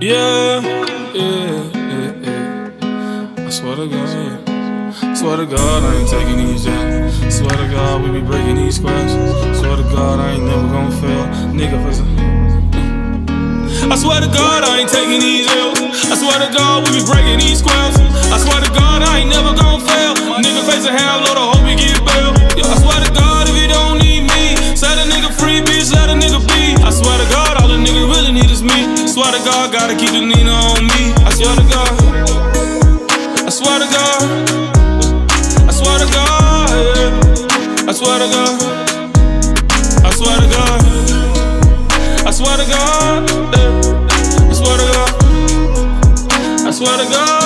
Yeah, yeah, yeah, yeah. I swear to God, yeah. Swear to God, I ain't taking these jabs. Swear to God, we be breaking these squares. Swear to God, I ain't never gonna fail. Nigga, for I swear to God, I ain't taking these L's. I swear to God, we be breaking God, gotta keep the Nina on me. I swear to God. I swear to God. I swear to God. Yeah. I swear to God. I swear to God. I swear to God. Yeah. I swear to God. I swear to God.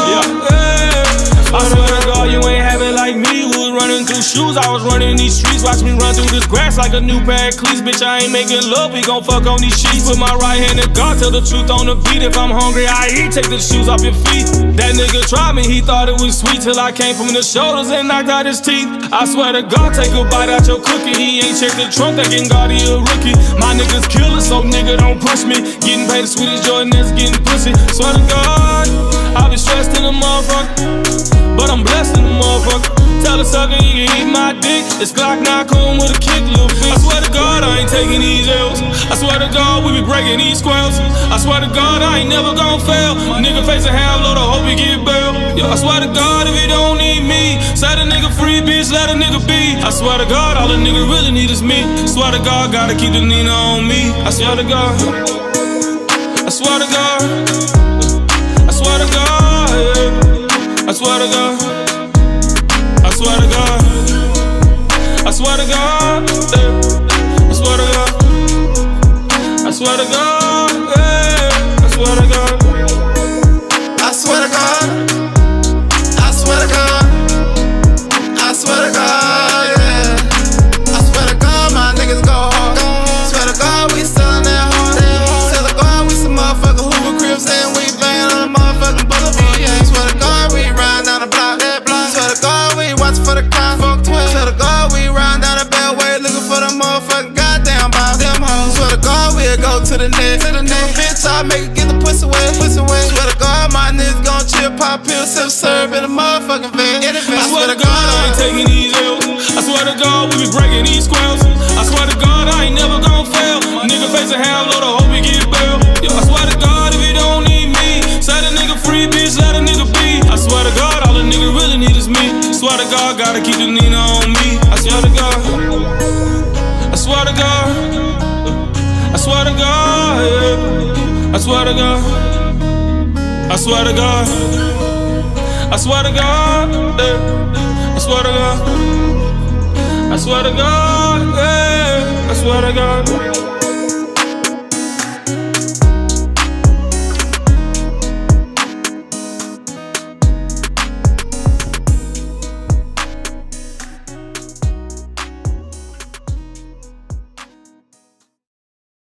Shoes, I was running these streets. Watch me run through this grass like a new pair of cleats. Bitch, I ain't making love, we gon' fuck on these sheets. Put my right hand in God, tell the truth on the beat. If I'm hungry, I eat. Take the shoes off your feet. That nigga tried me, he thought it was sweet till I came from the shoulders and knocked out his teeth. I swear to God, take a bite out your cookie. He ain't checked the trunk, thinking God he a rookie. My niggas killers, so nigga don't push me. Getting paid the sweetest Jordan that's getting pussy. Swear to God, 9 dick. It's Glock knock home with a kick, little bitch. I swear to God, I ain't taking these L's. I swear to God, we be breaking these squares. I swear to God, I ain't never gon' fail. Nigga facing hell, load, I hope he get bail. Yo, I swear to God, if he don't need me, set a nigga free, bitch, let a nigga be. I swear to God, all a nigga really need is me. I swear to God, gotta keep the Nina on me. I swear to God. I swear to God. I swear to God. Yeah. I swear to God. The net. To the net. Bitch, I make it get the pussy wet. Pussy wet. Swear to God, my niggas gon' chill, pop pills, self serve in the motherfucking van. I swear to God, I ain't taking these L's. I swear to God, we be breaking these squares. I swear to God, I ain't never gon' fail. Nigga face a half load, I hope he get bail. Yo, I swear to God, if you don't need me, set a nigga free, bitch, let a nigga be. I swear to God, all a nigga really need is me. Swear to God, gotta keep the Nina on me. I swear to God. I swear to God. I swear to God. I swear to God. Yeah. I swear to God. I swear to God. Yeah. I swear to God.